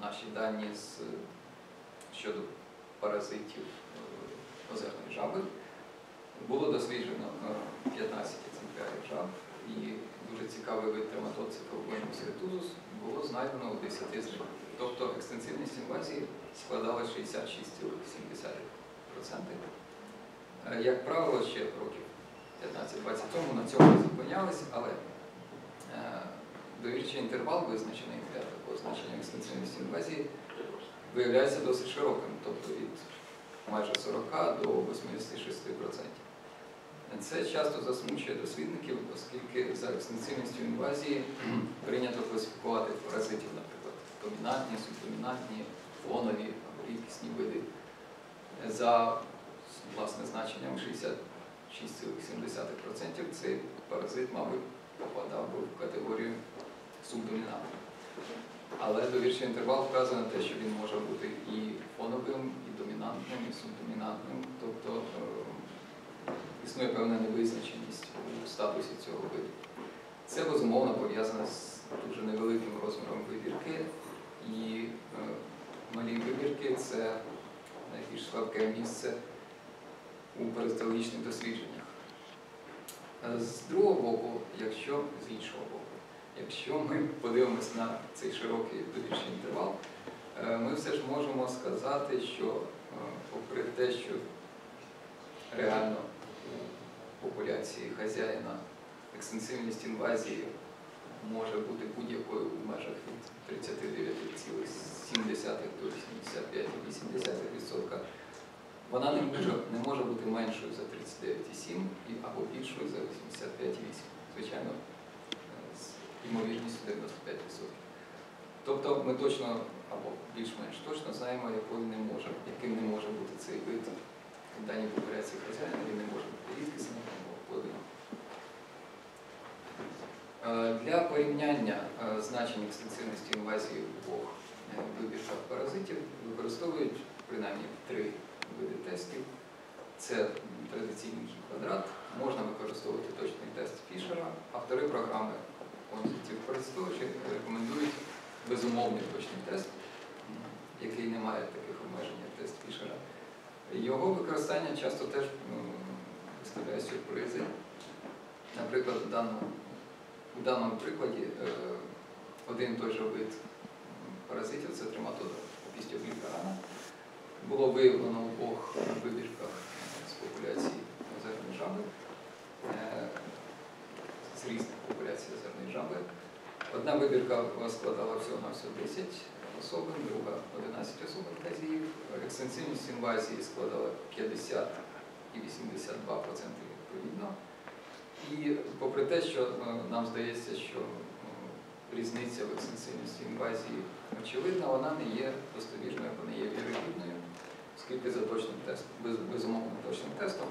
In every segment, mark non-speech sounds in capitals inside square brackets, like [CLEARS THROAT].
наші дані з, щодо паразитів е, озерної жаби. Було досліджено е, 15 екземплярів жаб, і дуже цікавий вид трематоцифалогонус ретузус було знайдено у 10 з них. Тобто екстенсивність інвазії складала 66,7%. Е, Як правило, ще років 15-20 тому на цьому зупинялись, але е, довірчий інтервал, визначений для такого значення екстенсивності інвазії, виявляється досить широким, тобто від майже 40 до 86%. Це часто засмучує дослідників, оскільки за екстенсивністю інвазії [CLEARS THROAT] прийнято класифікувати паразитів, наприклад, домінантні, субдомінантні, фонові або рідкісні види. За власне значенням 66,7% цей паразит, мабуть, попадав би в категорію субдомінантний. Але довірчий інтервал вказує на те, що він може бути і фоновим, і домінантним, і субдомінантним. Тобто е, існує певна невизначеність у статусі цього виду. Це безумовно пов'язано з дуже невеликим розміром вибірки, і е, малі вибірки це найбільш слабке місце у перистологічних дослідженнях. Е, З другого боку, якщо з іншого боку, якщо ми подивимось на цей широкий довічний інтервал, е, ми все ж можемо сказати, що е, попри те, що реально у популяції хазяїна екстенсивність інвазії може бути будь-якою у межах від 39,7 до 85,8%, вона не може, не може бути меншою за 39,7 і- або більшою за 85,8. Звичайно, ймовірністю 95%. Тобто ми точно або більш-менш точно знаємо, якою не може, яким не може бути цей вид в даній популяції хазяїна, він не може бути рідкісним або плодовим. Е, Для порівняння е, значень екстенсивності інвазії двох е, вибірках паразитів використовують принаймні три види тестів. Це традиційний квадрат, можна використовувати точний тест Фішера. Автори програми користувачі рекомендують безумовний точний тест, який не має таких обмежень, як тест Фішера. Його використання часто теж виставляє сюрпризи. Наприклад, у даному прикладі е, один той же вид паразитів, це трематода опістіоглікарана, було виявлено в двох вибірках з популяції озерної жаби, е, з різних популяцій озерної жаби. Одна вибірка складала всього на всього 10 особин, друга 11 особин казіїв. Екстенсивність інвазії складала 50 і 82% відповідно. І попри те, що е, нам здається, що е, різниця в екстенсивності інвазії очевидна, вона не є достовірною, вона є вірогідною, оскільки за точним тестом, без, безумовно точним тестом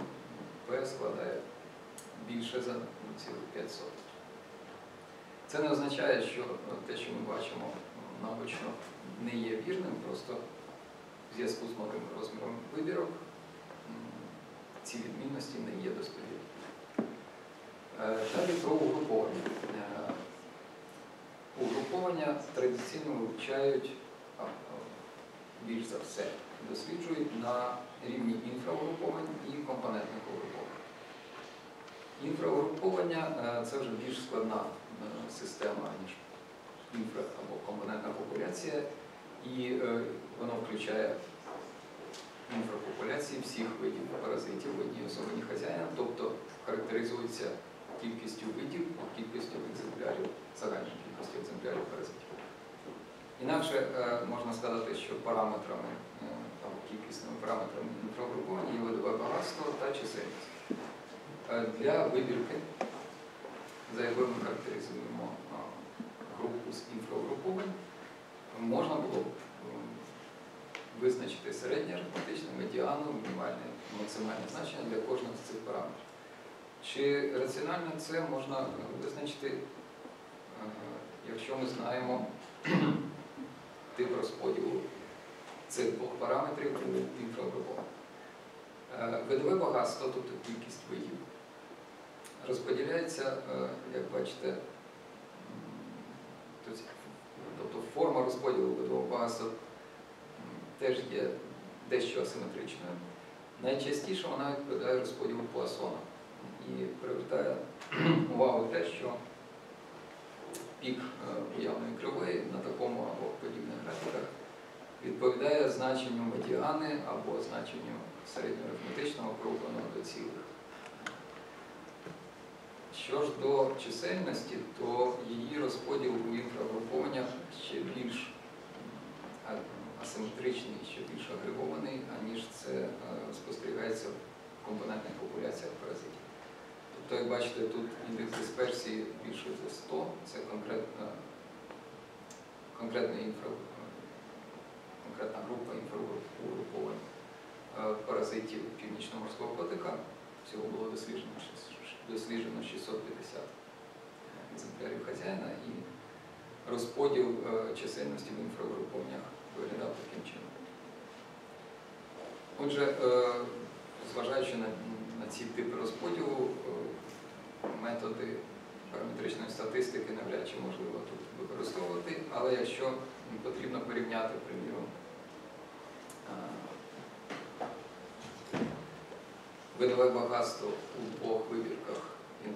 П складає більше за 0,5. Це не означає, що те, що ми бачимо наочно, не є вірним, просто в зв'язку з малим розміром вибірок ці відмінності не є достовірними. Е, Далі про угруповання. Е, Угруповання традиційно вивчають більш за все, досліджують на рівні інфраугруповань і компонентних угруповань. Інфраугруповання е, це вже більш складна е, система, ніж інфра або компонентна популяція, і е, воно включає інфрапопуляції всіх видів паразитів в одній особині хазяїна, тобто характеризується кількістю видів, кількістю екземплярів, загальною кількістю екземплярів паразитів. Інакше можна сказати, що параметрами або кількісними параметрами інфрагрупування є видове багатство та чисельність. Е, Для вибірки, за якою ми характеризуємо е, групу з інфрагруповань, можна було б визначити середнє арифметичне, медіану, мінімальне максимальне значення для кожного з цих параметрів. Чи раціонально це можна визначити, е, якщо ми знаємо [CLEARS THROAT] тип розподілу цих двох параметрів у інфрагруповах? Е, Видове багатство, тобто кількість видів, розподіляється, е, як бачите, тобто розподілу видового багатства м, теж є дещо асиметричною. Найчастіше вона відповідає розподілу Пуассона і привертає [CLEARS THROAT] увагу те, що пік е, уявної кривої на такому або подібних графіках відповідає значенню медіани або значенню середньоарифметичного округленого до цілих. Що ж до чисельності, то її розподіл у інфрагрупованнях ще більш асиметричний, ще більш агрегований, аніж це е, спостерігається в компонентних популяціях паразитів. Тобто, як бачите, тут індекс дисперсії більше за 100, це конкретна, конкретний інфра, конкретна група інфрагруповань е, паразитів північно-морського котика. Всього було досліджено, шіс- досліджено 650 екземплярів хазяїна і розподіл е, чисельності в інфрагрупованнях виглядав таким чином. Отже, е, зважаючи на, ці типи розподілу, е, методи параметричної статистики навряд чи можливо тут використовувати, але якщо потрібно порівняти, приміром, е, видове багатство у двох вибірках е,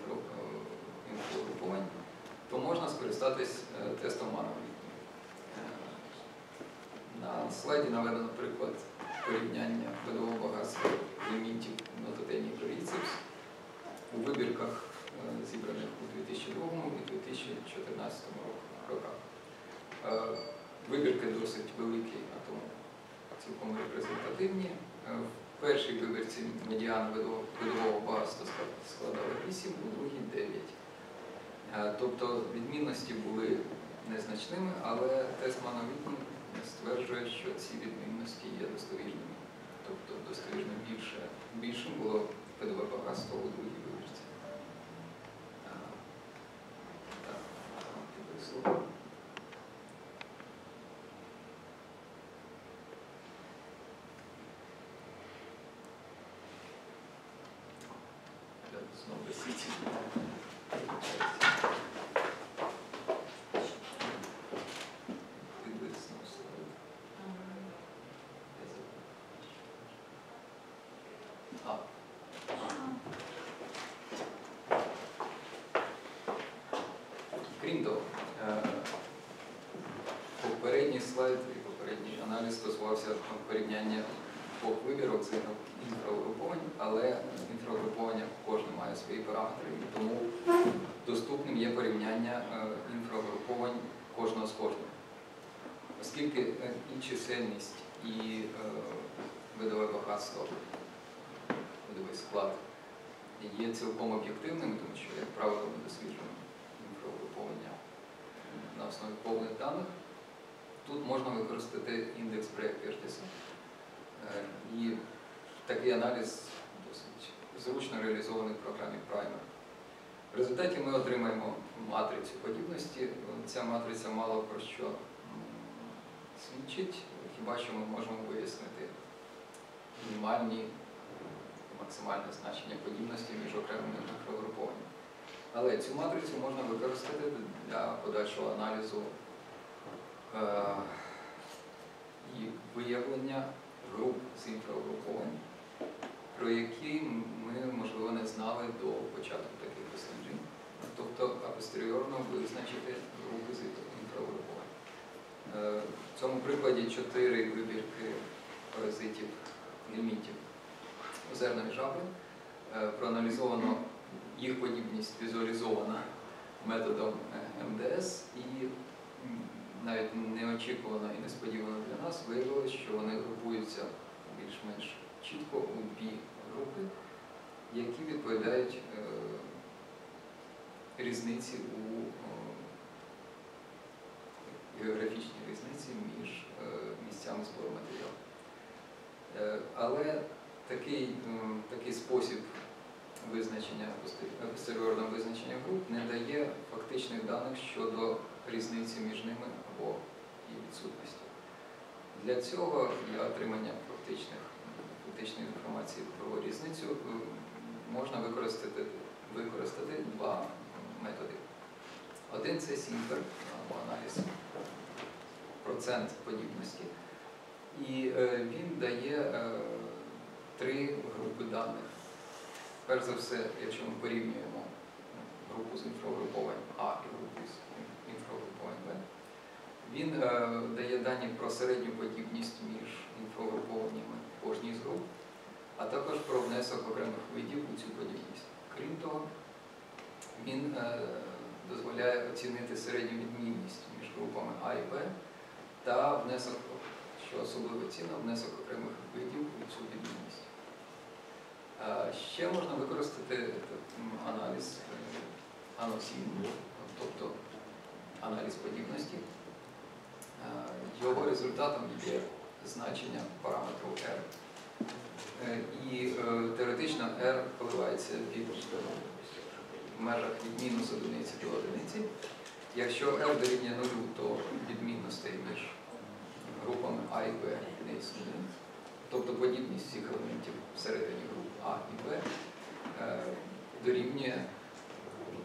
то можна скористатись е, тестом Манові. На слайді наведено приклад порівняння видового багатства лімітів нототенії корійців у вибірках, е, зібраних у 2002 і 2014 роках. Е, Вибірки досить великі, а тому цілком репрезентативні. Першій вибірці медіан видового багатства складали 8, у другій 9. Е, Тобто відмінності були незначними, але тест Мановітні стверджує, що ці відмінності є достовірними. Тобто достовірно більше, більшим було видове багатство у другій вибірці. Е, Так, підписую. Я Знову висить. Підвиснув слайд. Я забув. А. Крім того, е, попередній слайд і попередній аналіз стосувався порівняння двох вибірок це інфрагруповань, але інфрагруповання кожне має свої параметри, і тому доступним є порівняння е, інфрагруповань кожного з кожним. Оскільки е, і чисельність, і видове багатство, видовий склад є цілком об'єктивними, тому що, як правило, ми досліджуємо інфрагруповання на основі повних даних. Тут можна використати індекс Брея-Пертіса. Е, І такий аналіз досить зручно реалізований в програмі Primer. В результаті ми отримаємо матрицю подібності. Ця матриця мало про що свідчить, хіба що ми можемо вияснити мінімальні і максимальне значення подібності між окремими мікрогрупованнями. Але цю матрицю можна використати для подальшого аналізу і виявлення груп з інфрагруповань, про які ми, можливо, не знали до початку таких досліджень. Тобто апостеріорно визначити групи з інфрагруповань. Е, В цьому прикладі чотири вибірки паразитів лімітів озерної жаби. Е, Проаналізовано їх подібність візуалізована методом е, МДС і навіть неочікувано і несподівано для нас виявилось, що вони групуються більш-менш чітко у дві групи, які відповідають е, різниці у е, географічній різниці між е, місцями збору матеріалу. Але такий, такий спосіб визначення, постеріорного визначення груп не дає фактичних даних щодо різниці між ними або її відсутності. Для цього для отримання фактичних, фактичної інформації про різницю можна використати, використати два методи. Один це Сімпер або аналіз процент подібності. І е, він дає е, три групи даних. Перш за все, якщо ми порівнюємо групу з інфрагруповань А і групу він е, дає дані про середню подібність між інфрагрупованнями кожній з груп, а також про внесок окремих видів у цю подібність. Крім того, він е, дозволяє оцінити середню відмінність між групами А і Б та внесок, що особливо цінно, внесок окремих видів у цю відмінність. Е, Ще можна використати аналіз аносін, тобто аналіз подібності. Е, Його результатом є значення параметру R. Е, І е, теоретично R коливається від в межах від мінус одиниці до одиниці. Якщо R дорівнює нулю, то відмінностей між групами А і Б не існує. Тобто подібність всіх елементів всередині груп А і Б дорівнює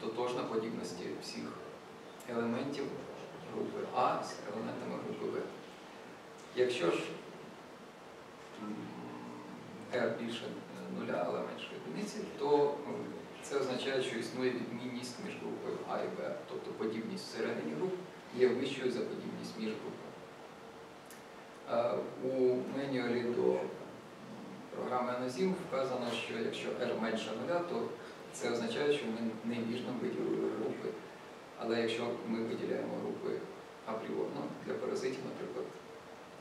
тотожна подібності всіх елементів групи А з елементами групи Б. Якщо ж R більше нуля, але менше одиниці, то це означає, що існує відмінність між групою А і Б, тобто подібність всередині груп є вищою за подібність між групами. Е, У менюалі до програми Аназім вказано, що якщо R менше нуля, то це означає, що ми невіжно виділили групи. Але якщо ми виділяємо групи апріорно для паразитів, наприклад,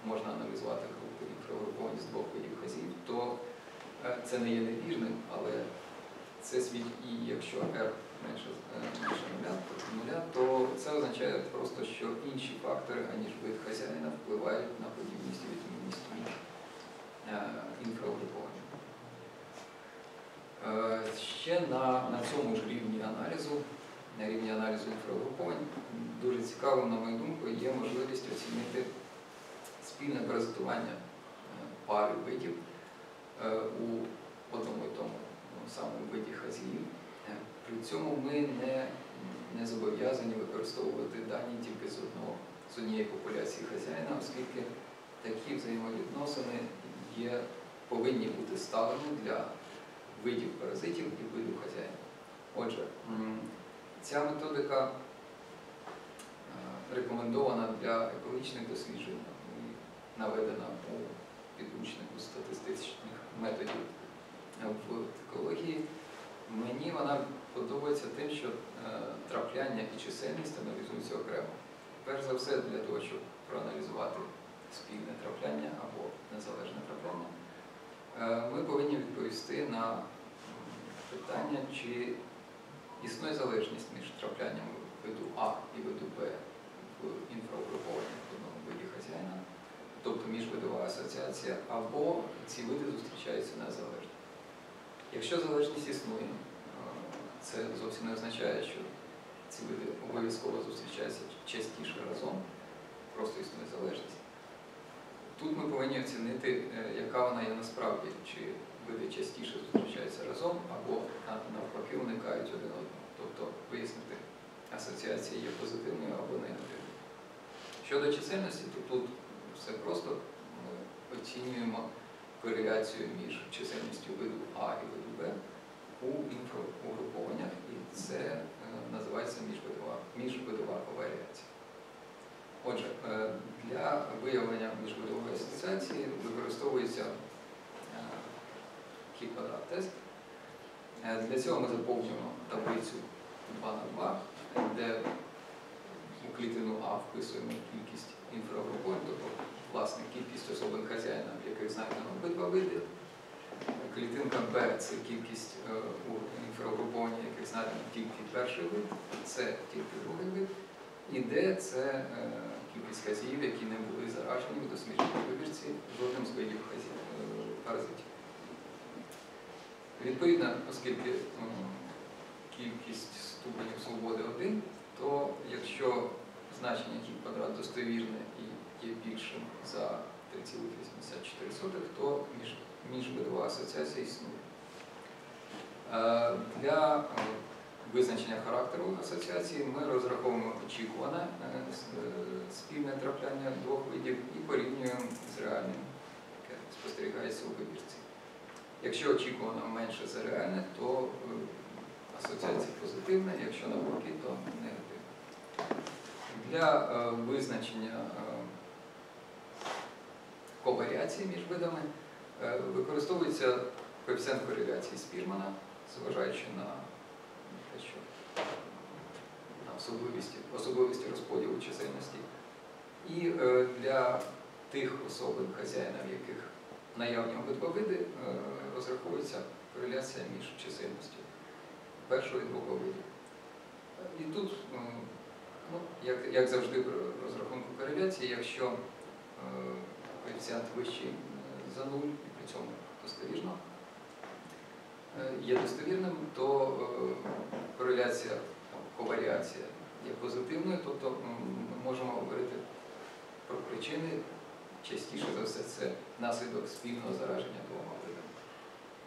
можна аналізувати групи інфрагруповані з двох видів хазів, то е, це не є невірним, але це свідчить, і якщо R менше, е, менше нуля, нуля, то це означає просто, що інші фактори, аніж вид хазяїна, впливають на подібність і відмінність е. Е, Ще на, на цьому ж рівні аналізу, на рівні аналізу інфрагруповань, дуже цікавим, на мою думку, є можливість оцінити спільне паразитування е, пари видів е, у одному і тому ну, самому виді хазіїв. Е, При цьому ми не, не зобов'язані використовувати дані тільки з одного з однієї популяції хазяїна, оскільки такі взаємовідносини є, повинні бути сталими для видів паразитів і видів хазяїна. Отже, ця методика е, рекомендована для екологічних досліджень і наведена у підручнику статистичних методів в екології. Мені вона подобається тим, що е, трапляння і чисельність аналізуються окремо. Перш за все, для того, щоб проаналізувати спільне трапляння або незалежне трапляння, е, ми повинні відповісти на питання, чи існує залежність між траплянням виду А і виду Б в інфрагрупованні в одному виді хазяїна, тобто міжвидова асоціація, або ці види зустрічаються незалежно. Якщо залежність існує, е, це зовсім не означає, що ці види обов'язково зустрічаються частіше разом, просто існує залежність. Тут ми повинні оцінити, е, яка вона є насправді, чи види частіше зустрічаються разом, або навпаки уникають один одного. Тобто вияснити, асоціація є позитивною або негативною. Щодо чисельності, то тут все просто ми оцінюємо кореляцію між чисельністю виду А і виду Б у інфраугрупованнях, і це е, називається міжвидова, міжвидова варіація. Отже, е, для виявлення міжвидової асоціації використовується хіп-квадрат тест. Е, Для цього ми заповнюємо таблицю 2 на 2, де у клітину А вписуємо кількість інфрагруповань, тобто власне кількість особин хазяїна, в яких знайдено обидва види. Клітинка Б це кількість е, у інфрагруповання, яких знайдено тільки перший вид, С тільки другий вид, і Д це е, кількість хазіїв, які не були заражені в дослідженій вибірці жодним з видів паразитів. Відповідно, оскільки м, кількість ступенів свободи 1, то якщо значення хід квадрат достовірне і є більшим за 3,84, то між, міжвидова асоціація існує. Е, Для е, визначення характеру асоціації ми розраховуємо очікуване е, спільне трапляння двох видів і порівнюємо з реальним, яке спостерігається у вибірці. Якщо очікувано менше за реальне, то е, асоціація позитивна, якщо навпаки, то негативна. Для е, визначення е, коваріації між видами використовується коефіцієнт кореляції Спірмана, зважаючи на те, що на особливості, особливості розподілу чисельності. І для тих особин хазяїна, в яких наявні обидва види, е, розраховується кореляція між чисельністю першого і другого видів. І тут, е, ну, як, як завжди при розрахунку кореляції, якщо е, коефіцієнт вищий е, за нуль і при цьому достовірно є достовірним, то кореляція, коваріація є позитивною, тобто ми можемо говорити про причини, частіше за все це наслідок спільного зараження двома видами.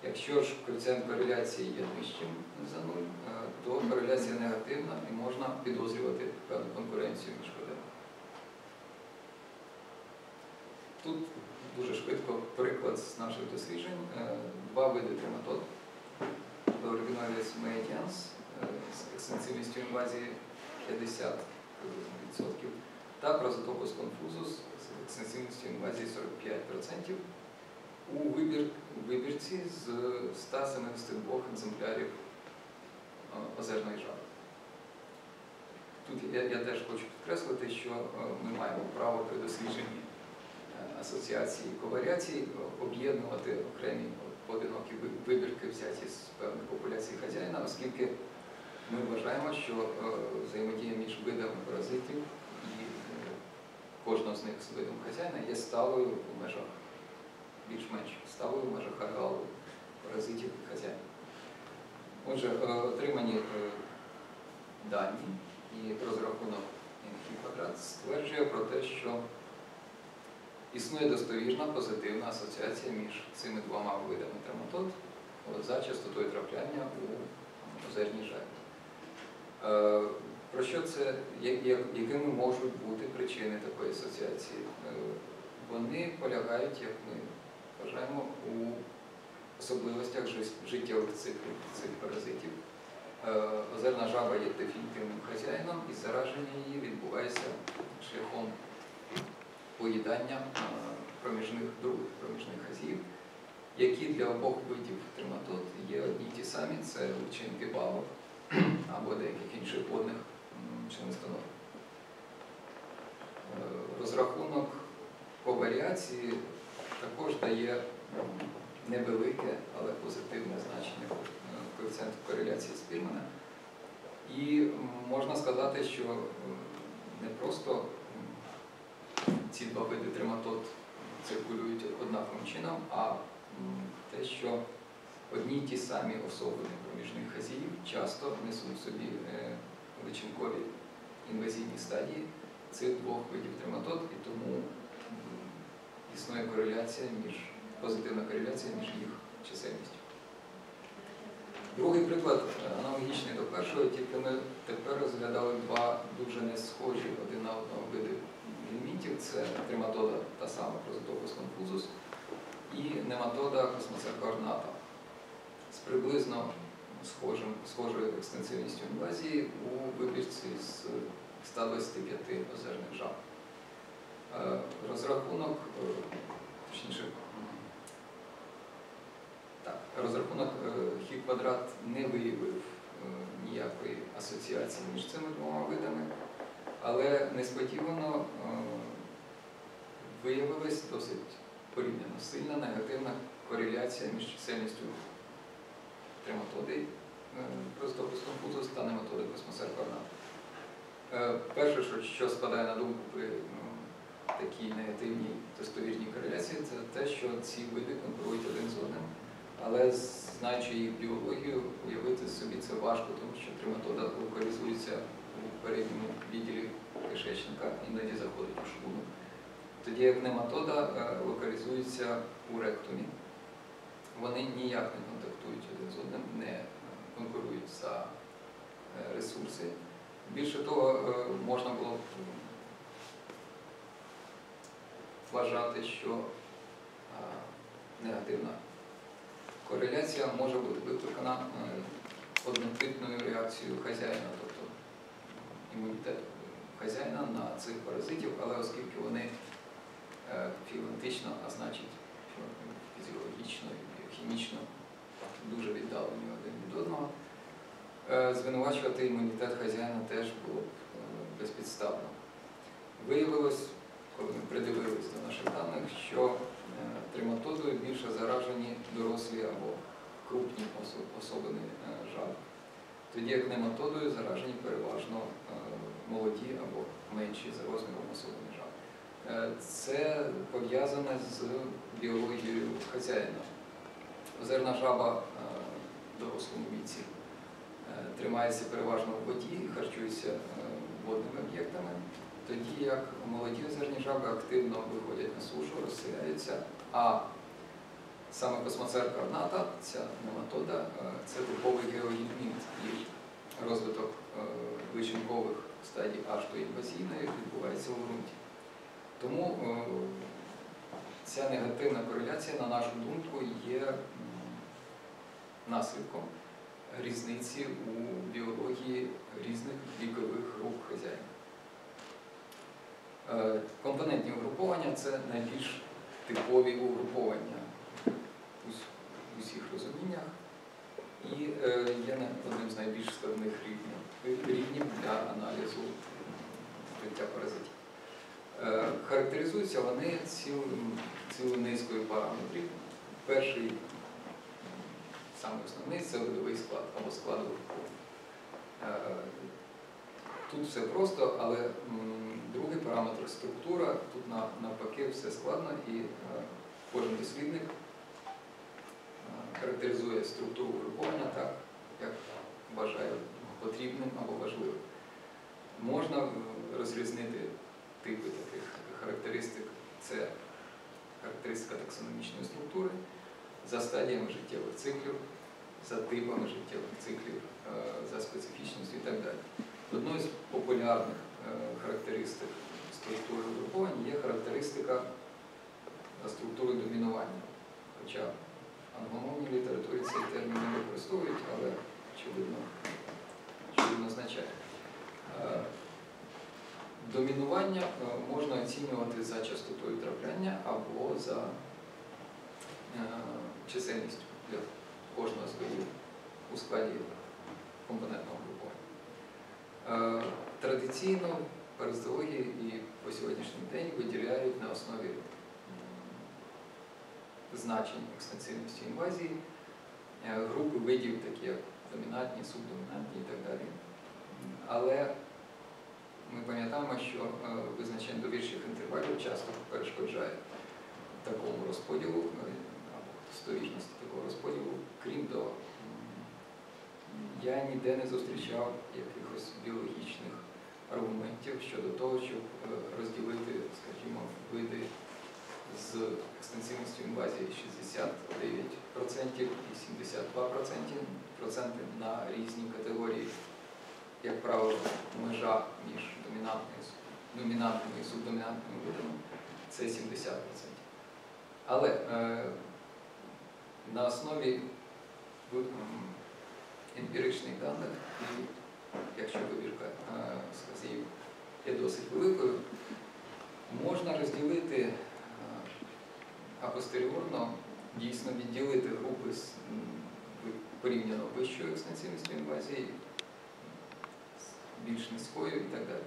Якщо ж коефіцієнт кореляції є нижчим за нуль, е, то кореляція негативна і можна підозрювати певну конкуренцію між видами. Тут дуже швидко приклад з наших досліджень. Е, Два види трематод. Originalis medians е, з екстенсивністю інвазії 50% та Prasotopus confusus з екстенсивністю інвазії 45% у, вибір, вибірці з 172 екземплярів е, озерної жаби. Тут я, я теж хочу підкреслити, що е, ми маємо право при дослідженні е, асоціації коваріацій е, об'єднувати окремі поодинокі вибірки, взяті з певних популяцій хазяїна, оскільки ми вважаємо, що е, взаємодія між видами паразитів е, кожного з них з видом хазяїна є сталою у межах, більш-менш сталою в межах ареалу паразитів хазяїна. Отже, е, отримані е, дані і розрахунок квадрат стверджує про те, що існує достовірна позитивна асоціація між цими двома видами трематод за частотою трапляння у озерній жабі. Про що це, якими можуть бути причини такої асоціації? Е, Вони полягають, як ми вважаємо, у особливостях життєвих циклів цих паразитів. Е, Озерна жаба є дефінітивним хазяїном і зараження її відбувається шляхом поїдання е, проміжних других проміжних хазів, які для обох видів трематод є одні ті самі, це личинки бабок [CLEARS THROAT] або деяких інших водних м, членистоногих. Е, Розрахунок по варіації також дає невелике, але позитивне значення е, коефіцієнту кореляції Спірмана. І можна сказати, що не просто ці два види трематод циркулюють однаковим чином, а те, що одні й ті самі особини проміжних хазіїв часто несуть собі е, личинкові інвазійні стадії цих двох видів трематод, і тому існує кореляція між позитивна кореляція між їх чисельністю. Другий приклад е, аналогічний до першого, тільки ми тепер розглядали два дуже не схожі один на одного види лімітів. Це трематода та сама Protopus confusus і нематода Cosmocerca з приблизно схожим, схожою екстенсивністю інвазії у вибірці з 125 озерних жаб. Е, Розрахунок, е, точніше, так, розрахунок е, хі квадрат не виявив ніякої асоціації між цими двома видами, але несподівано виявилась досить порівняно сильна негативна кореляція між чисельністю трематоди Простопус конфузус та нематоди Космосерка орната. Е, Перше, що, спадає на думку при ну, такій негативній достовірній кореляції, це те, що ці види конкурують один з одним. Але знаючи їх біологію, уявити собі це важко, тому що трематода локалізується у передньому відділі кишечника, іноді заходить у шлунок. Тоді як нематода е, локалізується у ректумі. Вони ніяк не контактують один з одним, не е, конкурують за е, ресурси. Більше того, е, можна було б вважати, що е, негативна кореляція може бути викликана е, однотипною реакцією хазяїна, тобто імунітет хазяїна на цих паразитів, але оскільки вони е, філентично, а значить фізіологічно і біохімічно дуже віддалені один від одного, е, звинувачувати імунітет хазяїна теж було е, безпідставно. Виявилось, коли ми придивились до наших даних, що е, трематодою більше заражені дорослі або крупні особини е, жаб. Тоді як нематодою заражені переважно е, молоді або менші за розміром особини жаб. Е, Це пов'язане з біологією хазяїна. Озерна жаба е, в дорослому віці е, тримається переважно в воді, харчується е, водними об'єктами, тоді як молоді озерні жаби активно виходять на сушу, розселяються, а саме космоцер карната, ця нематода, е, це типовий геогідміт і розвиток е, вичинкових стадій аж до інвазійної відбувається у ґрунті. Тому ця негативна кореляція, на нашу думку, є наслідком різниці у біології різних вікових груп хазяїв. Е, Компонентні угруповання це найбільш типові угруповання у с- у всіх розуміннях і е, є одним з найбільш складних рівнів, рівнів для аналізу життя паразитів. Е, Характеризуються вони цілою низкою параметрів. Перший, самий основний, це видовий склад або склад групу. Е, Тут все просто, але другий параметр структура, тут навпаки все складно і е, кожен дослідник е, характеризує структуру груповання так, як вважає потрібним або важливим. Можна розрізнити типи таких характеристик. Це характеристика таксономічної структури за стадіями життєвих циклів, за типами життєвих циклів, е, за специфічністю і так далі. Одною з популярних е, характеристик структури угруповань є характеристика структури домінування. Хоча в англомовній літературі цей термін не використовують, але очевидно, очевидно означає. Е, Домінування е, можна оцінювати за частотою трапляння або за е, чисельністю кожного з видів у складі компонентного групування. Е, Традиційно паразитології і по сьогоднішній день виділяють на основі значень екстенсивності інвазії е, групи видів, такі як домінантні, субдомінантні і так далі. Але ми пам'ятаємо, що е, визначення довірчих інтервалів часто перешкоджає такому розподілу достовірності такого розподілу. Крім того, я ніде не зустрічав якихось біологічних аргументів щодо того, щоб е, розділити, скажімо, види з екстенсивністю інвазії 69% і 72% на різні категорії. Як правило, межа між домінантними і субдомінантними видами це 70%. Але е, на основі емпіричних даних, і якщо вибірка сказів є досить великою, можна розділити е, апостеріорно, дійсно відділити групи з порівняно вищою екстенсивністю інвазії, більш низькою і так далі.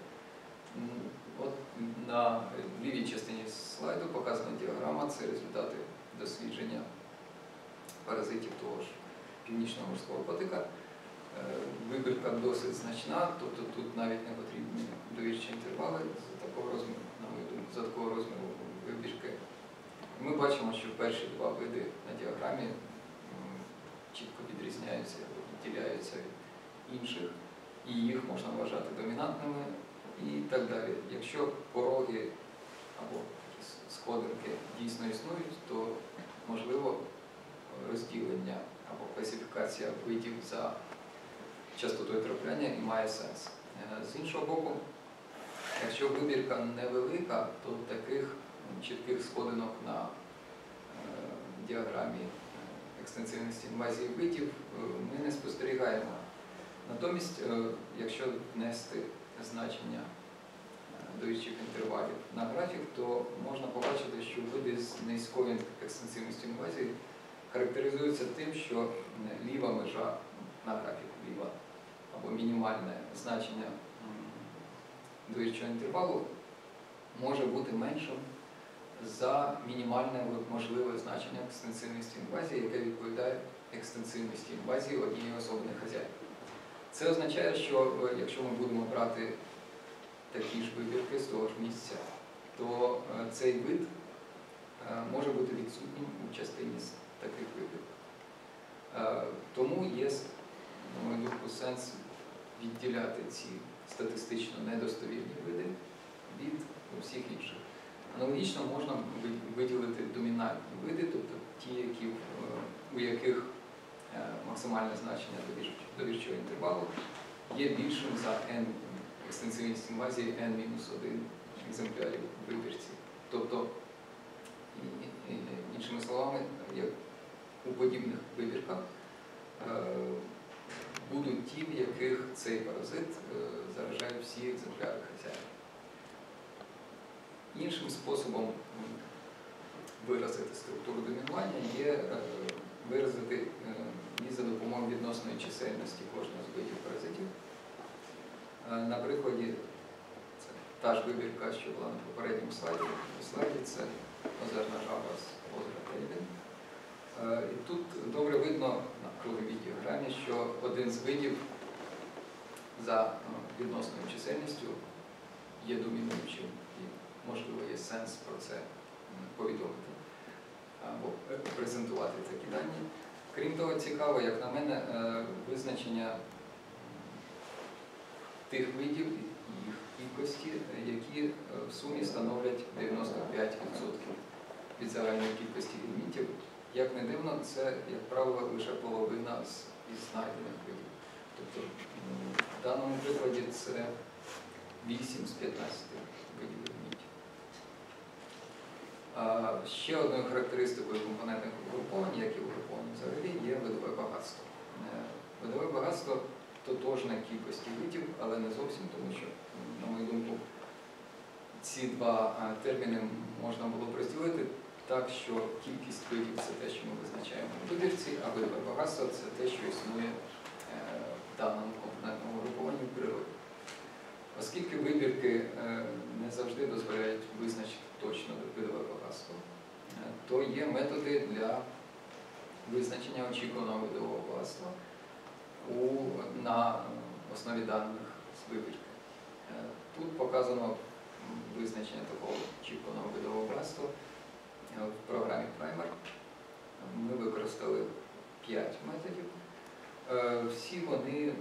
От на лівій частині слайду показана діаграма, це результати дослідження паразитів того ж північного морського котика. Е, Вибірка досить значна, тобто тут навіть не потрібні довірчі інтервали за такого розміру, на мою думку, за такого розміру вибірки. Ми бачимо, що перші два види на діаграмі чітко відрізняються, відділяються від інших, і їх можна вважати домінантними і так далі. Якщо пороги або сходинки дійсно існують, то можливо розділення або класифікація видів за частотою трапляння і має сенс. Е, З іншого боку, якщо вибірка невелика, то таких чітких сходинок на е, діаграмі е, екстенсивності інвазії видів ми не спостерігаємо. Натомість, якщо внести значення довідчих інтервалів на графік, то можна побачити, що види з низькою екстенсивністю інвазії характеризуються тим, що ліва межа на графіку ліва або мінімальне значення довірчого інтервалу може бути меншим за мінімальне можливе значення екстенсивності інвазії, яке відповідає екстенсивності інвазії однієї особи хазяїв. Це означає, що е, якщо ми будемо брати такі ж вибірки з того ж місця, то е, цей вид е, може бути відсутнім у частині таких вибірок. Е, Тому є, на мою думку, сенс відділяти ці статистично недостовірні види від всіх інших. Аналогічно можна виділити домінантні види, тобто ті, які, у яких е, максимальне значення довірчого інтервалу є більшим за n екстенсивність інвазії n-1 екземплярів вибірці. Тобто, іншими словами, у подібних вибірках е, будуть ті, в яких цей паразит е, заражає всі екземпляри хазяїв. Іншим способом виразити структуру домінування є е, виразити її за допомогою відносної чисельності кожного з видів паразитів. На прикладі це та ж вибірка, що була на попередньому слайді. слайді це озерна жаба з озера Тейден. Е, І тут добре видно на круговій діаграмі, що один з видів за е, відносною чисельністю є домінуючим і, можливо, є сенс про це повідомити або е, презентувати такі дані. Крім того, цікаво, як на мене, е, визначення тих видів і їх кількості, які е, в сумі становлять 95% від загальної кількості лімітів. Як не дивно, це, як правило, лише половина із знайдених видів. Тобто в даному прикладі це 8 з 15 видів лімітів. Ще одною характеристикою компонентних угруповань, як і угруповань взагалі, є видове багатство. Е, Видове багатство тотожне кількості видів, але не зовсім, тому що, на мою думку, ці два е, терміни можна було розділити так, що кількість видів це те, що ми визначаємо в вибірці, а видове багатство це те, що існує е, в даному компонентному угрупованні в природі. Оскільки вибірки е, не завжди дозволяють визначити точно видове багатство, е, то є методи для визначення очікуваного видового багатства на основі даних з вибірки. Тут показано визначення такого очікуваного видового багатства в програмі Primer. Ми використали 5 методів. Е, Всі вони е,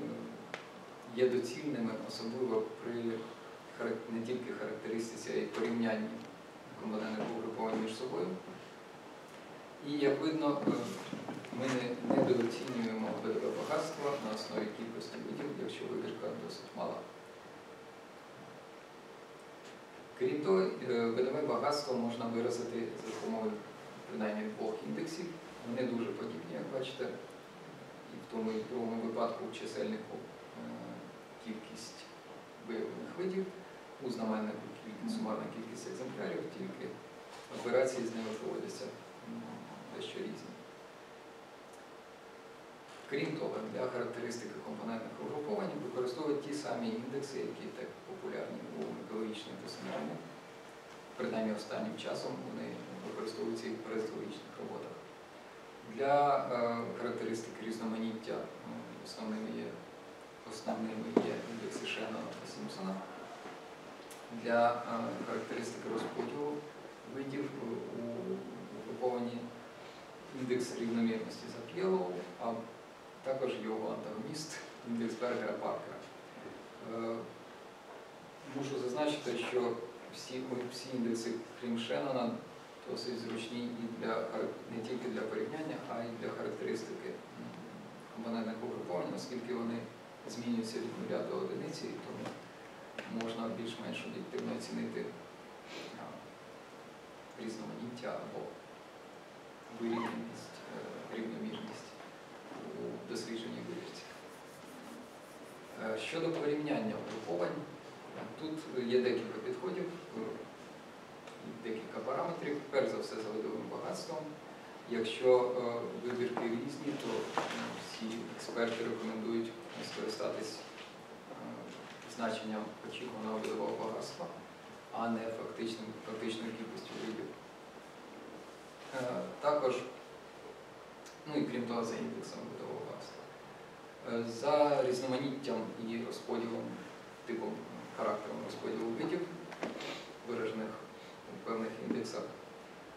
є доцільними, особливо при не тільки характеристиці, а й порівнянні компонентних угруповань між собою. І як видно, е, ми не- недооцінюємо видове багатство на основі кількості видів, якщо вибірка досить мала. Крім того, е, видове багатство можна виразити за допомогою принаймні двох індексів. Вони дуже подібні, як бачите, і в тому і в другому випадку в чисельнику е, кількість виявлених видів, у знаменнику сумарна кількість екземплярів, тільки операції з ними проводяться дещо різні. Крім того, для характеристики компонентних угруповань використовують ті самі індекси, які так популярні у екологічних дослідженнях. Принаймні останнім часом вони використовуються і в паразитологічних роботах. Для е, характеристики різноманіття основними є, основними є індекси Шеннона та Сімпсона. Для е, характеристики розподілу видів у у угрупованні індекс рівномірності Зап'єлоу, а також його антагоніст індекс Бергера Паркера. Е, Мушу зазначити, що всі, всі індекси, крім Шеннона, досить зручні і для, не тільки для порівняння, а й для характеристики компонентних угруповань, оскільки вони змінюються від нуля до одиниці, і тому можна більш-менш об'єктивно оцінити різноманіття або вирівняність, е, рівномірність у дослідженій вибірці. Е, Щодо порівняння угруповань, тут є декілька підходів, е, декілька параметрів. Перш за все за видовим багатством. Якщо е, вибірки різні, то ну, всі експерти рекомендують скористатись е, значенням очікуваного видового багатства, а не фактичною кількістю видів. Е, Також, ну і крім того, за індексом видового. Е, За різноманіттям і розподілом, типом характером розподілу видів, виражених у певних індексах,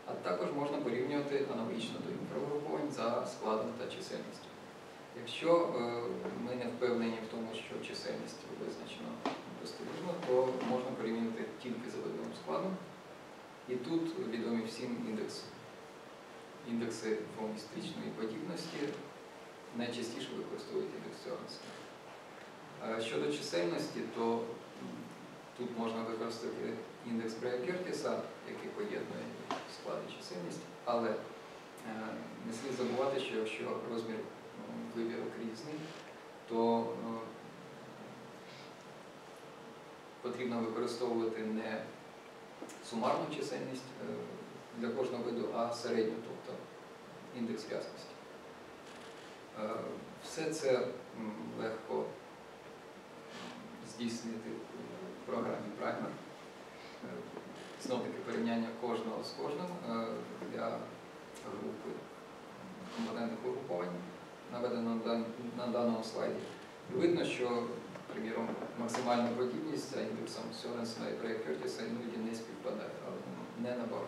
а також можна порівнювати аналогічно до інфрагруповань за складом та чисельністю. Якщо е, ми не впевнені в тому, що чисельність визначена достовірно, то можна порівняти тільки за видовим складом. І тут відомі всім індекс, індекси двомістичної подібності найчастіше використовують індекс Сьоренса. Е, Щодо чисельності, то м, тут можна використати індекс Брея-Гертіса, який поєднує склад і чисельність, але е, не слід забувати, що якщо розмір вибірок різний, то е, потрібно використовувати не сумарну чисельність е, для кожного виду, а середню, тобто індекс в'язкості. Е, Все це легко здійснити в програмі Primer. Знов таки порівняння кожного з кожним е, для групи компонентних угруповань, наведено на даному слайді. Видно, що, приміром, максимальна подібність за індексом Сьоренсена і Брея Кертіса іноді не співпадає, але не набагато.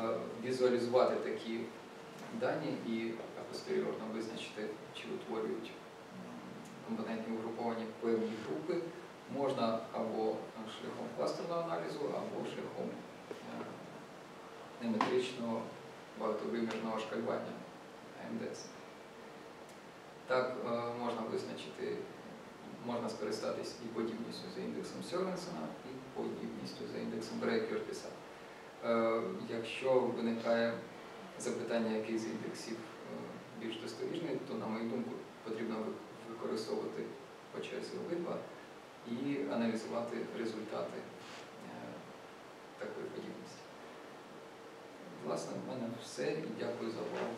Е, Візуалізувати такі дані і апостеріорно визначити, чи утворюють компонентні угруповання певні групи, можна або шляхом кластерного аналізу, або шляхом неметричного багатовимірного шкалювання АМДС. Так е, можна визначити, можна скористатись і подібністю за індексом Сьоренсена, і подібністю за індексом Брея-Кертіса. Е, Якщо виникає запитання, який з індексів е, більш достовірний, то, на мою думку, потрібно використовувати по черзі обидва і аналізувати результати е, такої подібності. Власне, в мене все і дякую за увагу.